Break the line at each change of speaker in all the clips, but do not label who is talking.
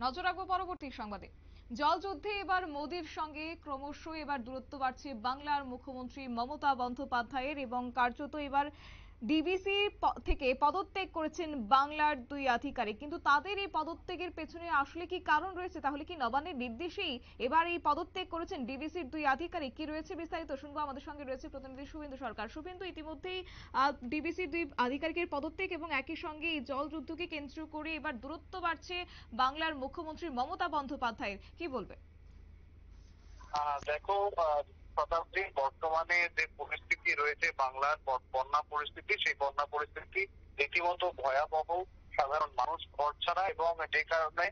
নজর রাখব পরবর্তী সংবাদে। জল যুদ্ধে এবার মোদীর সঙ্গে ক্রমশ এবার দূরত্ব বাড়ছে বাংলার মুখ্যমন্ত্রী মমতা বন্দ্যোপাধ্যায়ের এবং কার্যত এবার ডিবিসি থেকে পদত্যাগ করেছেন বাংলার দুই আধিকারিক। কিন্তু তাদের এই পদত্যাগের পেছনে আসলে কি কারণ রয়েছে? তাহলে কি নবান্নের নির্দেশেই এবার এই পদত্যাগ করেছেন ডিবিসির দুই আধিকারিক? কি রয়েছে বিস্তারিত? শুনব আমাদের সঙ্গে রয়েছে প্রতিনিধি শুভেন্দু সরকার। শুভেন্দু, ইতিমধ্যেই ডিবিসির দুই আধিকারিকের পদত্যাগ এবং একই সঙ্গে এই জল যুদ্ধকে কেন্দ্র করে এবার দূরত্ব বাড়ছে বাংলার মুখ্যমন্ত্রী মমতা বন্দ্যোপাধ্যায়ের। কি বলবে
দেখো শতাব্দী বর্তমানে যে পরিস্থিতি রয়েছে বাংলার বন্যা পরিস্থিতি, সেই বন্যা পরিস্থিতি রীতিমতো ভয়াবহ সাধারণ মানুষ ঘর ছাড়া এবং যে কারণে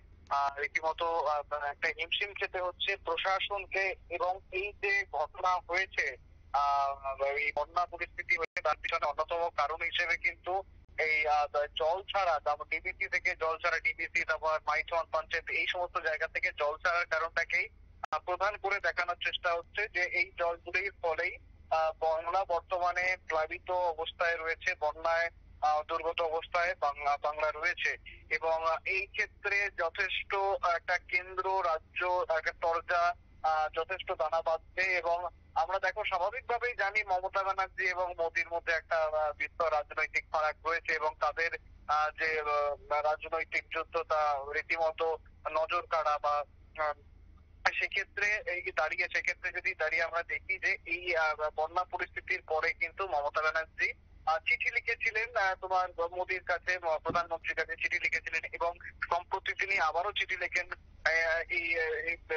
রীতিমতো একটা হিমশিম খেতে হচ্ছে প্রশাসনকে এবং এই যে ঘটনা হয়েছে এই বন্যা পরিস্থিতি হয়েছে, তার পিছনে অন্যতম কারণ হিসেবে কিন্তু এই জল ছাড়া তারপর ডিবিসি থেকে জল ছাড়া ডিবিসি তারপর মাইথন, পঞ্চায়েত, এই সমস্ত জায়গা থেকে জল ছাড়ার কারণটাকেই প্রধান করে দেখানোর চেষ্টা হচ্ছে যে এই জলগুলির ফলেই বাংলা বর্তমানে প্লাবিত অবস্থায় রয়েছে, বন্যায় দুর্গত অবস্থায় বাংলা বাংলা রয়েছে। এবং এই ক্ষেত্রে যথেষ্ট একটা কেন্দ্র, রাজ্য, একটা তরজা যথেষ্ট দানা বাঁধছে এবং আমরা দেখো স্বাভাবিকভাবেই জানি মমতা ব্যানার্জি এবং মোদীর মধ্যে একটা বিশ্ব রাজনৈতিক ফারাক রয়েছে এবং তাদের যে রাজনৈতিক যুদ্ধ তা রীতিমতো নজর কাড়া বা সেক্ষেত্রে এই দাঁড়িয়ে, সেক্ষেত্রে যদি দাঁড়িয়ে আমরা দেখি যে এই বন্যা পরিস্থিতির পরে কিন্তু মমতা ব্যানার্জি চিঠি লিখেছিলেন তোমার মোদীর কাছে প্রধানমন্ত্রীর কাছে চিঠি লিখেছিলেন এবং সম্প্রতি তিনি আবারও চিঠি লেখেন এই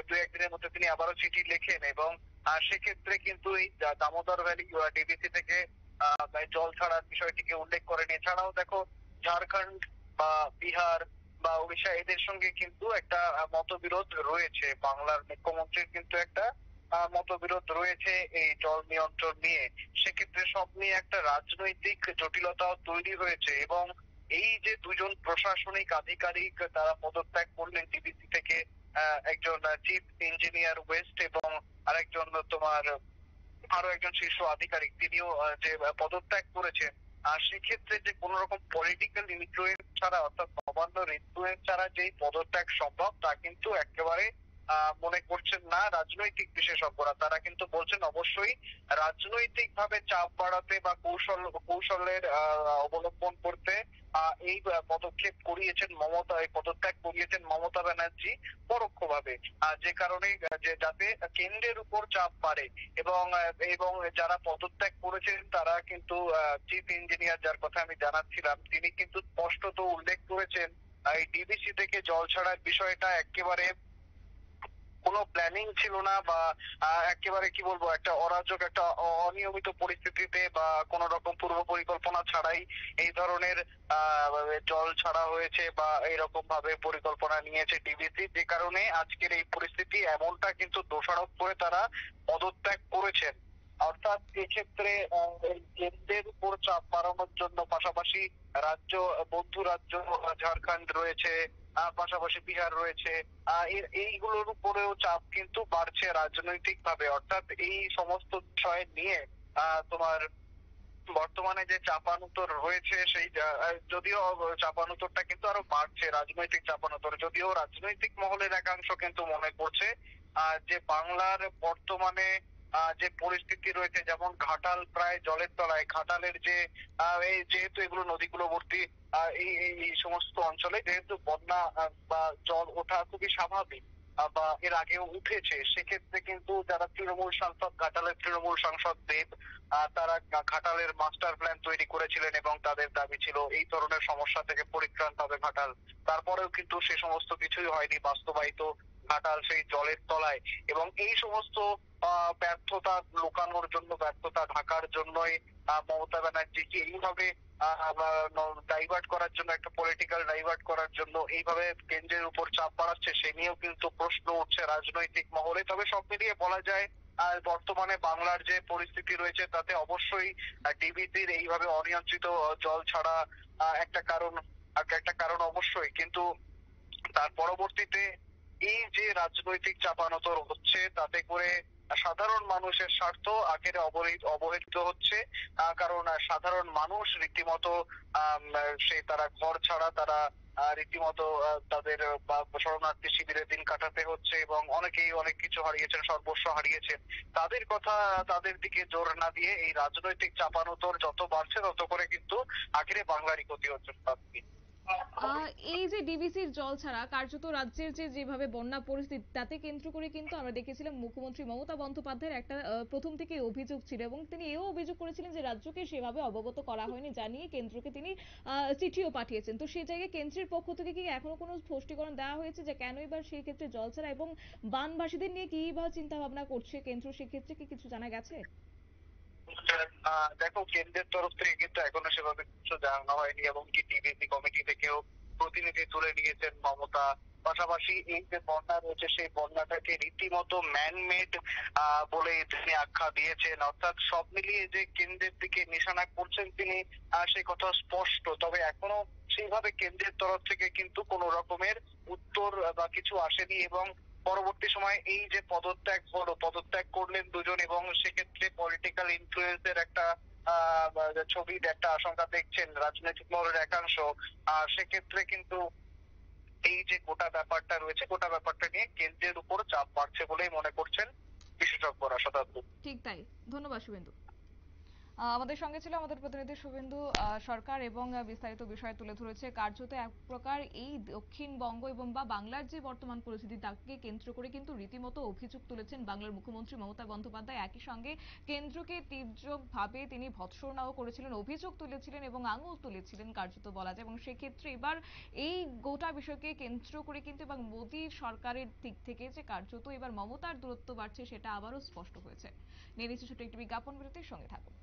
দু একদিনের মধ্যে তিনি আবারও চিঠি লেখেন এবং সেক্ষেত্রে কিন্তু এই দামোদর ভ্যালি ডিবিসি থেকে জল ছাড়ার বিষয়টিকে উল্লেখ করেন। এছাড়াও দেখো, ঝাড়খণ্ড বা বিহার বা ওড়িশা এদের সঙ্গে কিন্তু একটা মতবিরোধ রয়েছে। বাংলার মুখ্যমন্ত্রীর কিন্তু একটা মতবিরোধ রয়েছে এই জল নিয়ন্ত্রণ নিয়ে। সেক্ষেত্রে সব নিয়ে একটা রাজনৈতিক জটিলতাও তৈরি হয়েছে এবং এই যে দুজন প্রশাসনিক আধিকারিক তারা পদত্যাগ করলেন ডিবিসি থেকে একজন চিফ ইঞ্জিনিয়ার ওয়েস্ট এবং আরেকজন তোমার, আরও একজন শীর্ষ আধিকারিক, তিনিও যে পদত্যাগ করেছেন। আর সেক্ষেত্রে যে কোন রকম পলিটিক্যাল ইনফ্লুয়েন্স ছাড়া অর্থাৎ নবান্নর ইনফ্লুয়েন্স ছাড়া যেই পদত্যাগ সম্ভব তা কিন্তু একেবারে মনে করছেন না, রাজনৈতিক বিশেষজ্ঞরা। তারা কিন্তু বলছেন অবশ্যই রাজনৈতিক ভাবে চাপ বাড়াতে বা কৌশল, কৌশলের অবলম্বন করতে এই পদক্ষেপ করিয়েছেন মমতা, এই পদত্যাগ করিয়েছেন মমতা ব্যানার্জি পরোক্ষভাবে। যে কারণে যে যাতে কেন্দ্রের উপর চাপ বাড়ে এবং এবং যারা পদত্যাগ করেছেন তারা কিন্তু চিফ ইঞ্জিনিয়ার যার কথা আমি জানাচ্ছিলাম, তিনি কিন্তু স্পষ্টত উল্লেখ করেছেন, এই ডিবিসি থেকে জল ছাড়ার বিষয়টা একেবারে কোনো প্ল্যানিং ছিল না বা একেবারে কি বলব, একটা অরাজক, একটা অনিয়মিত পরিস্থিতিতে বা কোন রকম পূর্ব পরিকল্পনা ছাড়াই এই ধরনের জল ছাড়া হয়েছে বা এরকম ভাবে পরিকল্পনা নিয়েছে ডিবিসি যে কারণে আজকের এই পরিস্থিতি এমনটা কিন্তু দোষারোপ করে তারা পদত্যাগ করেছেন। অর্থাৎ এক্ষেত্রে কেন্দ্রের উপর চাপ বাড়ানোর জন্য পাশাপাশি রাজ্য, বন্ধু রাজ্য, ঝাড়খণ্ড রয়েছে পাশাপাশি বিহার রয়েছে। এইগুলোর উপরেও চাপ কিন্তু বাড়ছে রাজনৈতিক ভাবে অর্থাৎ এই সমস্ত বিষয় নিয়ে তোমার বর্তমানে যে চাপানুতর রয়েছে, সেই যদিও চাপানুতরটা কিন্তু আরও বাড়ছে, রাজনৈতিক চাপানুতর। যদিও রাজনৈতিক মহলের একাংশ কিন্তু মনে করছে যে বাংলার বর্তমানে যে পরিস্থিতি রয়েছে, যেমন ঘাটাল প্রায় জলের তলায়, ঘাটালের যে যেহেতু এগুলো নদীগুলোবর্তী এই এই সমস্ত অঞ্চলে যেহেতু বন্যা বা জল ওঠা খুবই স্বাভাবিক বা এর আগেও উঠেছে, সেক্ষেত্রে কিন্তু যারা তৃণমূল সাংসদ, ঘাটালের তৃণমূল সাংসদ দেব তারা ঘাটালের মাস্টার প্ল্যান তৈরি করেছিলেন এবং তাদের দাবি ছিল এই ধরনের সমস্যা থেকে পরিত্রাণ পাবে ঘাটাল। তারপরেও কিন্তু সে সমস্ত কিছুই হয়নি, বাস্তবায়িত ঘাটাল সেই জলের তলায়। এবং এই সমস্ত ব্যর্থতা লুকানোর জন্য, ব্যর্থতা ঢাকার জন্যই মমতা ব্যানার্জিকে এইভাবে ডাইভার্ট করার জন্য, একটা পলিটিক্যাল ডাইভার্ট করার জন্য এইভাবে কেন্দ্রের উপর চাপ বাড়াচ্ছে, সে নিয়েও কিন্তু প্রশ্ন উঠছে রাজনৈতিক মহলে। তবে সব মিলিয়ে বলা যায় আর বর্তমানে বাংলার যে পরিস্থিতি রয়েছে, তাতে অবশ্যই ডিবিসির এইভাবে অনিয়ন্ত্রিত জল ছাড়া একটা কারণ একটা কারণ অবশ্যই। কিন্তু তার পরবর্তীতে এই যে রাজনৈতিক চাপানোতর হচ্ছে, তাতে করে সাধারণ মানুষের স্বার্থ আখেরে অবহেলিত হচ্ছে। কারণ সাধারণ মানুষ রীতিমতো সে তারা ঘর ছাড়া, তারা রীতিমতো তাদের শরণার্থী শিবিরে দিন কাটাতে হচ্ছে এবং অনেকেই অনেক কিছু হারিয়েছেন, সর্বস্ব হারিয়েছেন। তাদের কথা, তাদের দিকে জোর না দিয়ে এই রাজনৈতিক চাপানোতর যত বাড়ছে, তত করে কিন্তু আখেরে বাংলারই ক্ষতি হচ্ছে।
এই যে ডিবিসির জল ছাড়া কার্যত রাজ্যের যে যেভাবে বন্যা পরিস্থিতি, তাতে কেন্দ্র করে কিন্তু আমরা দেখেছিলাম মুখ্যমন্ত্রী মমতা বন্দ্যোপাধ্যায়ের একটা প্রথম থেকে অভিযোগ ছিল এবং তিনি এও অভিযোগ করেছিলেন যে রাজ্যকে সেভাবে অবগত করা হয়নি জানিয়ে কেন্দ্রকে তিনি চিঠিও পাঠিয়েছেন। তো সেই জায়গায় কেন্দ্রের পক্ষ থেকে কি এখনও কোনো স্পষ্টীকরণ দেওয়া হয়েছে যে কেন এবার সেই ক্ষেত্রে জল ছাড়া এবং বানবাসীদের নিয়ে কি বা চিন্তা ভাবনা করছে কেন্দ্র? সেক্ষেত্রে কি কিছু জানা গেছে?
দেখো, কেন্দ্রের তরফ থেকে কিন্তু এখনও সেভাবে কিছু জানানো হয়নি এবং কি টিবিসি কমিটি থেকেও প্রতিনিধি তুলে নিয়েছেন মমতা। পাশাপাশি এই যে বন্যা রয়েছে, সেই বন্যাটাকে রীতিমতো ম্যানমেড বলে তিনি আখ্যা দিয়েছেন। অর্থাৎ সব মিলিয়ে যে কেন্দ্রের দিকে নিশানা করছেন তিনি সেই কথা স্পষ্ট। তবে এখনও সেইভাবে কেন্দ্রের তরফ থেকে কিন্তু কোন রকমের উত্তর বা কিছু আসেনি এবং পরবর্তী সময় এই যে পদত্যাগ হলো পদত্যাগ করলেন দুজন এবং সেক্ষেত্রে পলিটিক্যাল ইনফ্লুয়েন্সের একটা আহ, ছবির একটা আশঙ্কা দেখছেন রাজনৈতিক মহলের একাংশ। আর সেক্ষেত্রে কিন্তু এই যে গোটা ব্যাপারটা রয়েছে গোটা ব্যাপারটা নিয়ে কেন্দ্রের উপর চাপ বাড়ছে বলেই মনে করছেন বিশেষজ্ঞরা শতাব্দী
ঠিক তাই। ধন্যবাদ শুভেন্দু। আমাদের সঙ্গে ছিল আমাদের প্রতিনিধি শুভেন্দু সরকার এবং বিস্তারিত বিষয় তুলে ধরেছে। কার্যত এক প্রকার এই দক্ষিণবঙ্গ এবং বা বাংলার যে বর্তমান পরিস্থিতি, তাকে কেন্দ্র করে কিন্তু রীতিমতো অভিযোগ তুলেছেন বাংলার মুখ্যমন্ত্রী মমতা বন্দ্যোপাধ্যায়। একই সঙ্গে কেন্দ্রকে তীব্রভাবে তিনি ভৎসনাও করেছিলেন, অভিযোগ তুলেছিলেন এবং আঙুল তুলেছিলেন কার্যত বলা যায়। এবং সেক্ষেত্রে এবার এই গোটা বিষয়কে কেন্দ্র করে কিন্তু এবং মোদী সরকারের দিক থেকে যে কার্যত এবার মমতার দূরত্ব বাড়ছে, সেটা আবারও স্পষ্ট হয়েছে। নিয়ে নিচ্ছি ছোট্ট একটি বিজ্ঞাপন বিরতির সঙ্গে থাকুন।